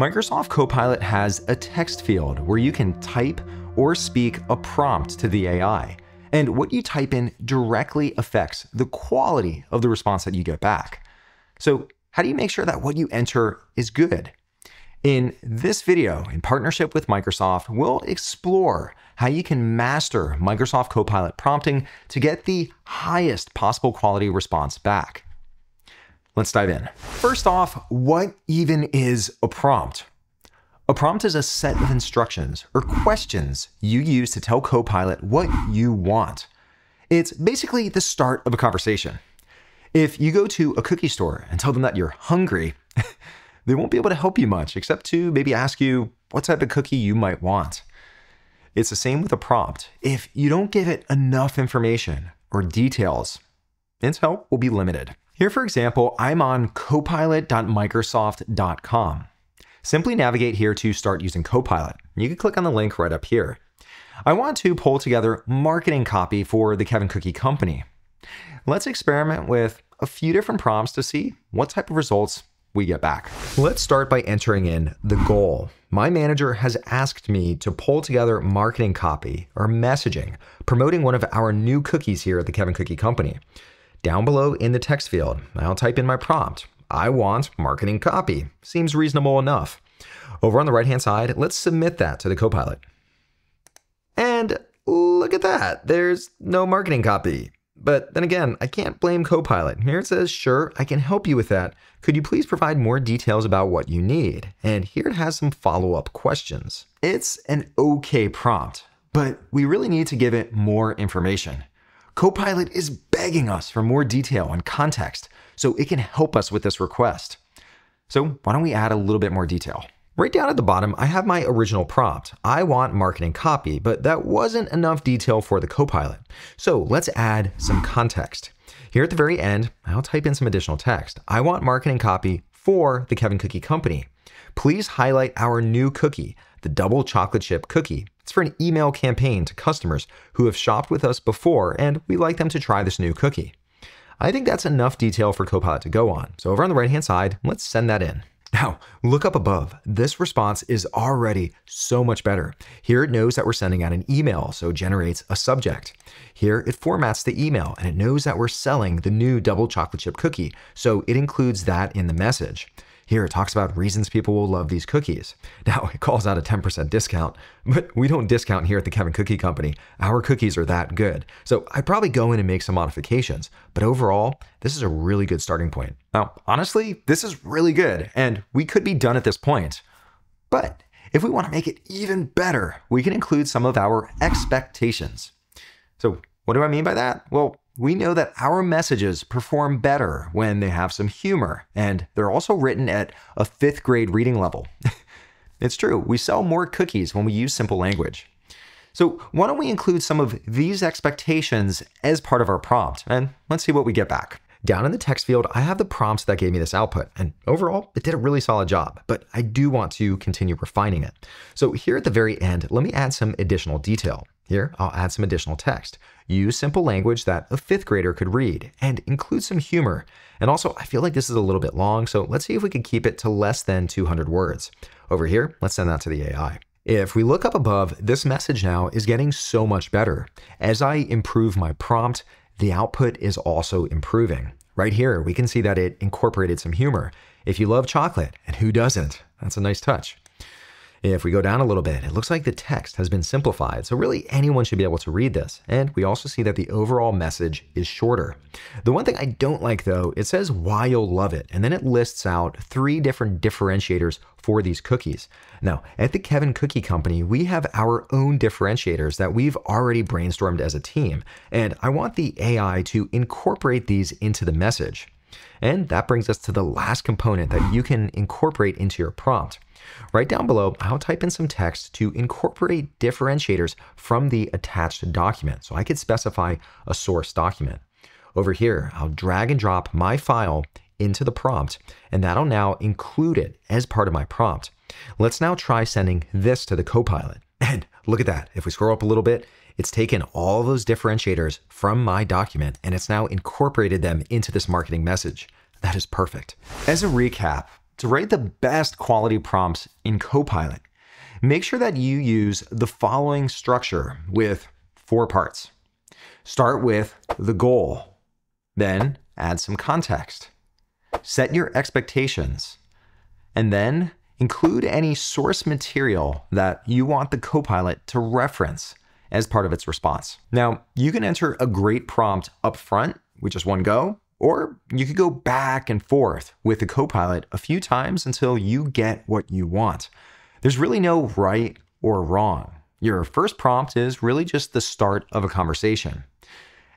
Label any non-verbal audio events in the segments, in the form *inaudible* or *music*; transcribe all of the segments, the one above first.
Microsoft Copilot has a text field where you can type or speak a prompt to the AI. And what you type in directly affects the quality of the response that you get back. So, how do you make sure that what you enter is good? In this video, in partnership with Microsoft, we'll explore how you can master Microsoft Copilot prompting to get the highest possible quality response back. Let's dive in. First off, what even is a prompt? A prompt is a set of instructions or questions you use to tell Copilot what you want. It's basically the start of a conversation. If you go to a cookie store and tell them that you're hungry, *laughs* they won't be able to help you much except to maybe ask you what type of cookie you might want. It's the same with a prompt. If you don't give it enough information or details, its help will be limited. Here, for example, I'm on copilot.microsoft.com. Simply navigate here to start using Copilot. You can click on the link right up here. I want to pull together marketing copy for the Kevin Cookie Company. Let's experiment with a few different prompts to see what type of results we get back. Let's start by entering in the goal. My manager has asked me to pull together marketing copy or messaging promoting one of our new cookies here at the Kevin Cookie Company. Down below in the text field, I'll type in my prompt. I want marketing copy. Seems reasonable enough. Over on the right hand side, let's submit that to the Copilot. And look at that, there's no marketing copy. But then again, I can't blame Copilot. Here it says, sure, I can help you with that. Could you please provide more details about what you need? And here it has some follow up questions. It's an okay prompt, but we really need to give it more information. Copilot is begging us for more detail and context so it can help us with this request. So why don't we add a little bit more detail? Right down at the bottom, I have my original prompt. I want marketing copy, but that wasn't enough detail for the Copilot. So let's add some context. Here at the very end, I'll type in some additional text. I want marketing copy for the Kevin Cookie Company. Please highlight our new cookie, the double chocolate chip cookie. It's for an email campaign to customers who have shopped with us before and we like them to try this new cookie. I think that's enough detail for Copilot to go on. So over on the right hand side, let's send that in. Now, look up above. This response is already so much better. Here it knows that we're sending out an email, so it generates a subject. Here it formats the email and it knows that we're selling the new double chocolate chip cookie, so it includes that in the message. Here it talks about reasons people will love these cookies. *laughs* Now, it calls out a 10% discount, but we don't discount here at the Kevin Cookie Company. Our cookies are that good. So I'd probably go in and make some modifications, but overall, this is a really good starting point. Now, honestly, this is really good, and we could be done at this point. But if we want to make it even better, we can include some of our expectations. So, what do I mean by that? Well, we know that our messages perform better when they have some humor, and they're also written at a fifth grade reading level. *laughs* it's true, we sell more cookies when we use simple language. So, why don't we include some of these expectations as part of our prompt, and let's see what we get back. Down in the text field, I have the prompts that gave me this output, and overall, it did a really solid job, but I do want to continue refining it. So here at the very end, let me add some additional detail. Here, I'll add some additional text. Use simple language that a fifth grader could read, and include some humor. And also, I feel like this is a little bit long, so let's see if we can keep it to less than 200 words. Over here, let's send that to the AI. If we look up above, this message now is getting so much better. As I improve my prompt, the output is also improving. Right here, we can see that it incorporated some humor. If you love chocolate, and who doesn't? That's a nice touch. If we go down a little bit, it looks like the text has been simplified, so really anyone should be able to read this. And we also see that the overall message is shorter. The one thing I don't like though, it says why you'll love it, and then it lists out three different differentiators for these cookies. Now, at the Kevin Cookie Company, we have our own differentiators that we've already brainstormed as a team, and I want the AI to incorporate these into the message. And that brings us to the last component that you can incorporate into your prompt. Right down below, I'll type in some text to incorporate differentiators from the attached document. So I could specify a source document. Over here, I'll drag and drop my file into the prompt, and that'll now include it as part of my prompt. Let's now try sending this to the Copilot. *laughs* And look at that. If we scroll up a little bit, it's taken all those differentiators from my document and it's now incorporated them into this marketing message. That is perfect. As a recap, to write the best quality prompts in Copilot, make sure that you use the following structure with four parts. Start with the goal, then add some context. Set your expectations, and then include any source material that you want the Copilot to reference as part of its response. Now, you can enter a great prompt up front with just one go, or you could go back and forth with the Copilot a few times until you get what you want. There's really no right or wrong. Your first prompt is really just the start of a conversation.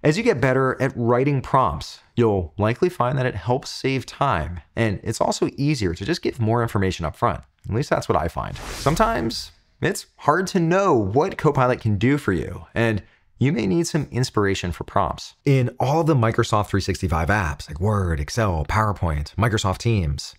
As you get better at writing prompts, you'll likely find that it helps save time, and it's also easier to just give more information up front. At least that's what I find. Sometimes it's hard to know what Copilot can do for you, and you may need some inspiration for prompts. In all the Microsoft 365 apps like Word, Excel, PowerPoint, Microsoft Teams,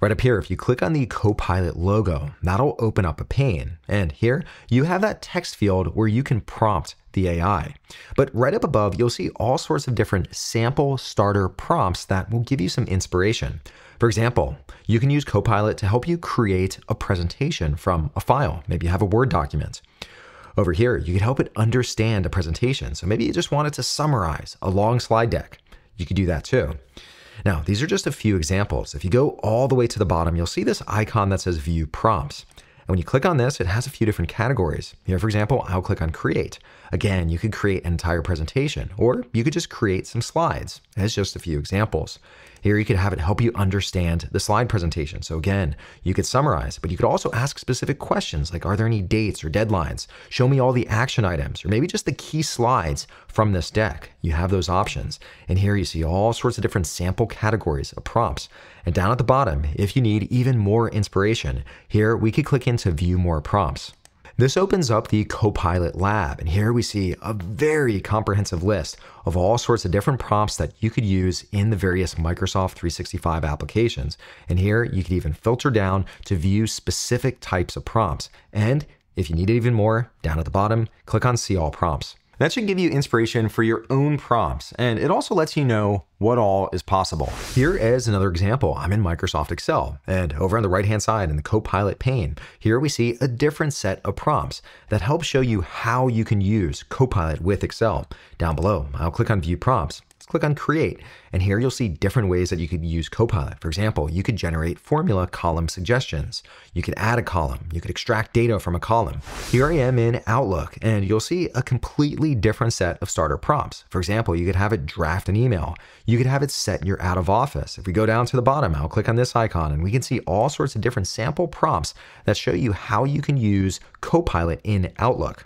Right up here, if you click on the Copilot logo, that'll open up a pane. And here you have that text field where you can prompt the AI. But right up above, you'll see all sorts of different sample starter prompts that will give you some inspiration. For example, you can use Copilot to help you create a presentation from a file. Maybe you have a Word document. Over here, you can help it understand a presentation. So maybe you just wanted to summarize a long slide deck. You could do that too. Now, these are just a few examples. If you go all the way to the bottom, you'll see this icon that says View Prompts. And when you click on this, it has a few different categories. Here, for example, I'll click on Create. Again, you could create an entire presentation, or you could just create some slides, as just a few examples. Here you could have it help you understand the slide presentation. So again, you could summarize, but you could also ask specific questions like, are there any dates or deadlines? Show me all the action items, or maybe just the key slides from this deck. You have those options. And here you see all sorts of different sample categories of prompts. And down at the bottom, if you need even more inspiration, here we could click into view more prompts. This opens up the Copilot Lab, and here we see a very comprehensive list of all sorts of different prompts that you could use in the various Microsoft 365 applications. And here you could even filter down to view specific types of prompts. And if you need even more, down at the bottom, click on See All Prompts. That should give you inspiration for your own prompts, and it also lets you know what all is possible. Here is another example. I'm in Microsoft Excel, and over on the right-hand side in the Copilot pane, here we see a different set of prompts that help show you how you can use Copilot with Excel. Down below, I'll click on View Prompts, click on Create, and here you'll see different ways that you could use Copilot. For example, you could generate formula column suggestions. You could add a column. You could extract data from a column. Here I am in Outlook, and you'll see a completely different set of starter prompts. For example, you could have it draft an email. You could have it set your out of office. If we go down to the bottom, I'll click on this icon, and we can see all sorts of different sample prompts that show you how you can use Copilot in Outlook.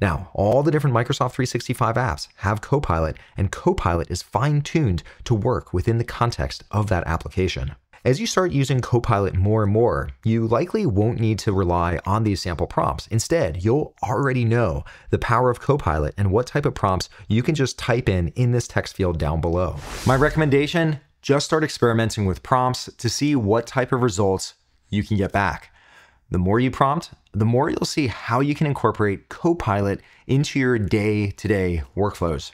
Now, all the different Microsoft 365 apps have Copilot, and Copilot is fine tuned to work within the context of that application. As you start using Copilot more and more, you likely won't need to rely on these sample prompts. Instead, you'll already know the power of Copilot and what type of prompts you can just type in in this text field down below. My recommendation, just start experimenting with prompts to see what type of results you can get back. The more you prompt, the more you'll see how you can incorporate Copilot into your day to day workflows.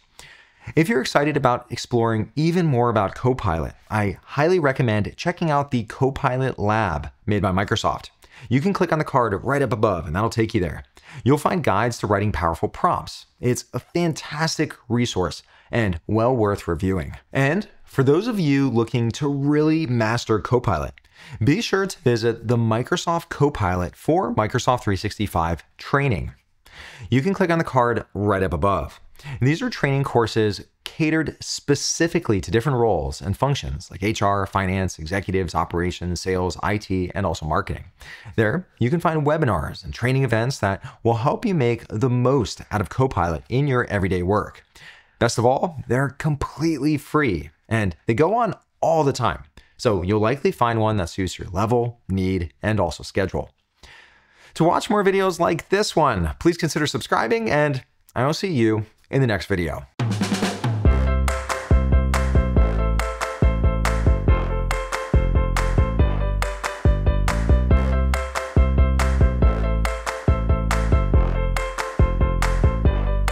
If you're excited about exploring even more about Copilot, I highly recommend checking out the Copilot Lab made by Microsoft. You can click on the card right up above, and that'll take you there. You'll find guides to writing powerful prompts. It's a fantastic resource and well worth reviewing. And for those of you looking to really master Copilot, be sure to visit the Microsoft Copilot for Microsoft 365 training. You can click on the card right up above. these are training courses catered specifically to different roles and functions like HR, finance, executives, operations, sales, IT, and also marketing. There, you can find webinars and training events that will help you make the most out of Copilot in your everyday work. Best of all, they're completely free and they go on all the time. So you'll likely find one that suits your level, need, and also schedule. To watch more videos like this one, please consider subscribing and I will see you in the next video.